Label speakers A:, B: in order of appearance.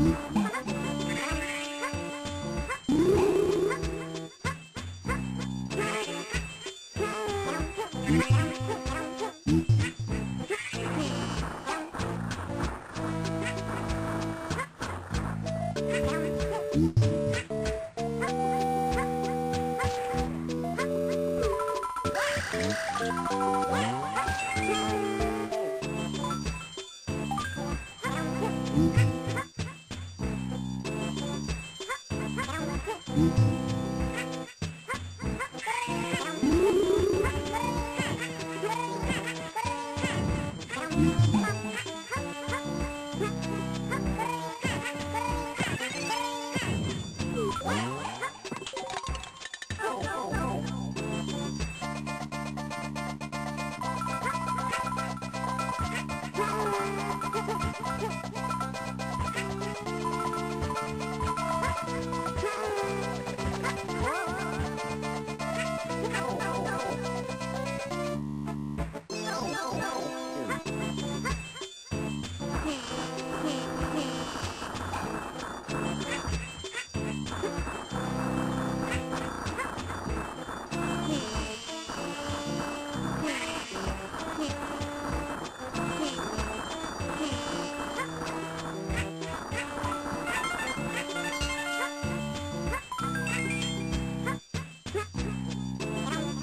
A: Mm-hmm.
B: you.